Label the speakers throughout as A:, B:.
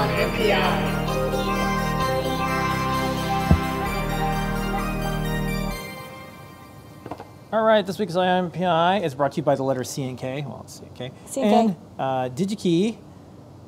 A: on NPI.
B: All right, this week's IMPI is brought to you by the letter C and K. Well, it's C and K.
C: C and
B: and
C: K.
B: uh, DigiKey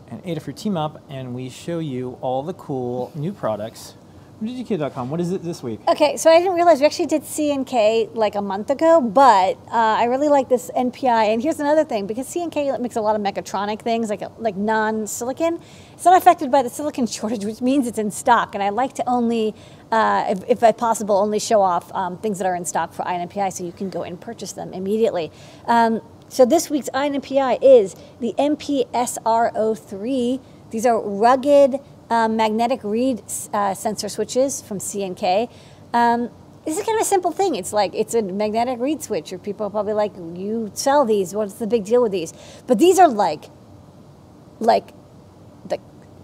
B: and Adafruit team up, and we show you all the cool new products from What is it this week?
C: Okay, so I didn't realize we actually did C and K like a month ago, but uh, I really like this NPI. And here's another thing: because C and K makes a lot of mechatronic things, like like non-silicon, it's not affected by the silicon shortage, which means it's in stock. And I like to only, uh, if, if possible, only show off um, things that are in stock for INPI, so you can go and purchase them immediately. Um, so this week's INPI is the MPSR03. These are rugged um, magnetic reed uh, sensor switches from C&K. Um, this is kind of a simple thing. It's like it's a magnetic reed switch, or people are probably like, "You sell these? What's the big deal with these?" But these are like, like, the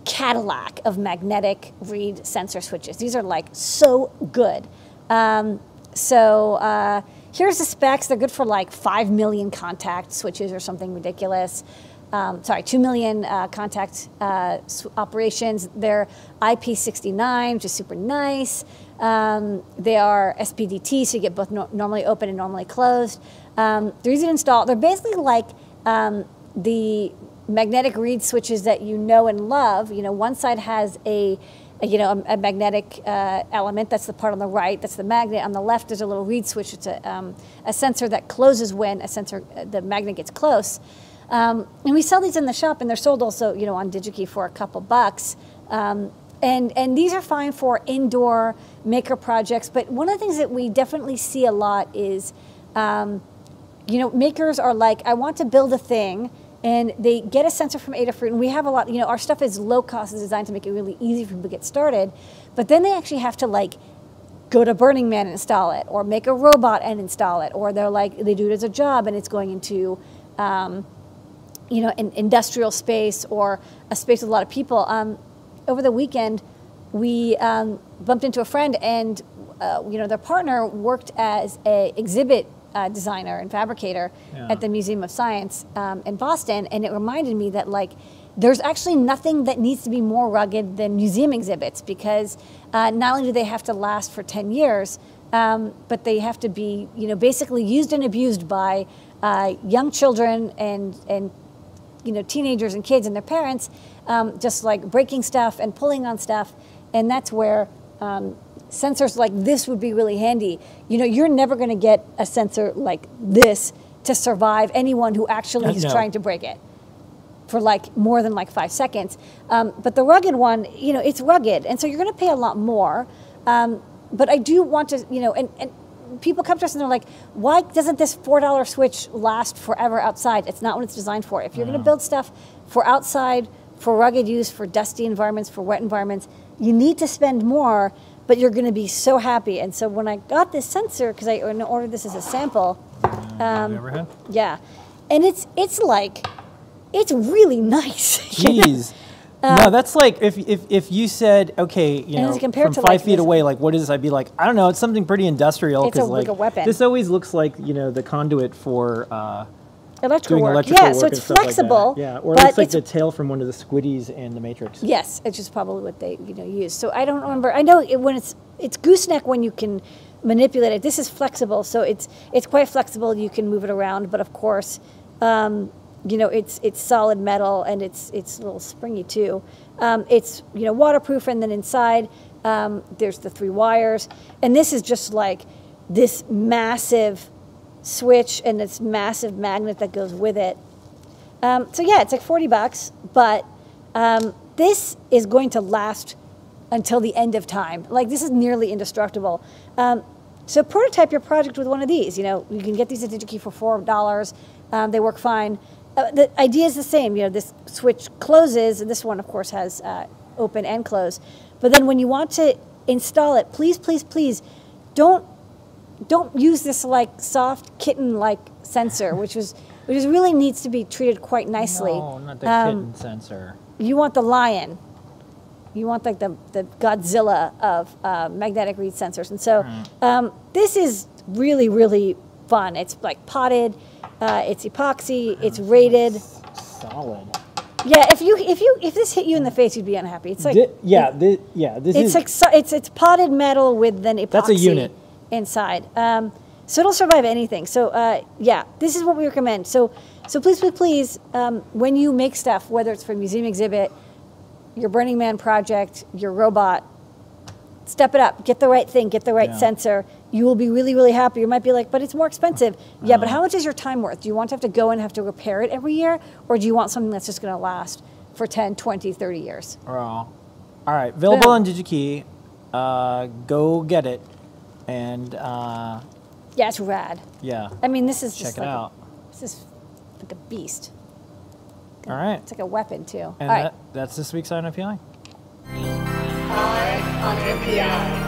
C: Cadillac of magnetic reed sensor switches. These are like so good. Um, so uh, here's the specs. They're good for like five million contact switches or something ridiculous um, sorry, 2 million uh, contact uh, operations. They're IP69, which is super nice. Um, they are SPDT, so you get both no normally open and normally closed. Um, they're easy to install. They're basically like um, the magnetic reed switches that you know and love. You know, one side has a, you know, a, a magnetic uh, element. That's the part on the right. That's the magnet. On the left, there's a little reed switch. It's a, um, a sensor that closes when a sensor, uh, the magnet gets close. Um, and we sell these in the shop, and they're sold also, you know, on DigiKey for a couple bucks. Um, and and these are fine for indoor maker projects. But one of the things that we definitely see a lot is, um, you know, makers are like, I want to build a thing, and they get a sensor from Adafruit, and we have a lot. You know, our stuff is low cost, is designed to make it really easy for people to get started. But then they actually have to like go to Burning Man and install it, or make a robot and install it, or they're like they do it as a job, and it's going into um, you know, an industrial space or a space with a lot of people. Um, over the weekend, we um, bumped into a friend, and uh, you know, their partner worked as a exhibit uh, designer and fabricator
B: Yeah.
C: at the Museum of Science um, in Boston, and it reminded me that like. There's actually nothing that needs to be more rugged than museum exhibits because uh, not only do they have to last for 10 years, um, but they have to be, you know, basically used and abused by uh, young children and, and you know teenagers and kids and their parents um, just like breaking stuff and pulling on stuff. And that's where um, sensors like this would be really handy. You know you're never going to get a sensor like this to survive anyone who actually
B: Uh,
C: is
B: no.
C: trying to break it for like more than like five seconds. Um, but the rugged one you know it's rugged. And so you're going to pay a lot more. Um, but i do want to you know and, and people come to us and they're like why doesn't this $4 switch last forever outside? It's not what it's designed for. If you're going to build stuff for outside for rugged use for dusty environments for wet environments you need to spend more but you're going to be so happy. And so when i got this sensor because i ordered this as a sample
B: Have you um, ever had?
C: yeah. And it's it's like it's really nice. You
B: Jeez. no, that's like if, if if you said, okay, you
C: Uh,
B: know, from
C: to,
B: five
C: like,
B: feet away, like what is this? I'd be like, I don't know, it's something pretty industrial.
C: It's a-
B: 'cause,
C: like a weapon.
B: This always looks like you know the conduit for uh,
C: electrical
B: doing
C: work
B: electrical
C: yeah
B: work
C: so it's
B: stuff like
C: flexible
B: yeah, or it looks like
C: it's
B: the tail from one of the Squiddies in the Matrix.
C: Yes, it's just probably what they you know use. So I don't remember. I know it, when it's it's gooseneck when you can manipulate it. This is flexible, so it's it's quite flexible. You can move it around, but of course, um, you know it's it's solid metal and it's it's a little springy too. Um, it's you know waterproof, and then inside um, there's the three wires, and this is just like this massive switch and this massive magnet that goes with it. Um, so yeah, it's like 40 bucks, but um, this is going to last until the end of time. Like this is nearly indestructible. Um, so prototype your project with one of these. You know, you can get these at DigiKey for four dollars. Um, they work fine. Uh, the idea is the same. You know, this switch closes, and this one, of course, has uh, open and close. But then when you want to install it, please, please, please, don't don't use this like soft kitten like sensor, which was which is really needs to be treated quite nicely.
B: No, not the
C: Um,
B: kitten sensor.
C: You want the lion. You want like the, the Godzilla of uh, magnetic reed sensors, and so um, this is really really fun. It's like potted, uh, it's epoxy, it's rated.
B: Solid.
C: Yeah, if you if you if this hit you in the face, you'd be unhappy. It's like
B: Thi- yeah, thi- yeah. This
C: it's
B: is
C: like so- it's it's potted metal with then epoxy
B: That's a unit.
C: inside. Um, so it'll survive anything. So uh, yeah, this is what we recommend. So so please please please um, when you make stuff, whether it's for a museum exhibit, your Burning Man project, your robot, step it up. Get the right thing. Get the right
B: Yeah.
C: sensor. You will be really really happy. You might be like, but it's more expensive. Yeah,
B: Uh-huh.
C: but how much is your time worth? Do you want to have to go and have to repair it every year, or do you want something that's just going to last for 10, 20, 30 years?
B: raw. All right, available
C: Boom.
B: on DigiKey. Uh, go get it, and uh,
C: Yeah, it's rad.
B: yeah,
C: I mean, this is
B: check
C: just
B: it
C: like
B: out.
C: A, this is like a beast.
B: All right,
C: It's like a weapon too.
B: and
C: All right.
B: that, that's this week's INFPI.
A: Eye on NPI.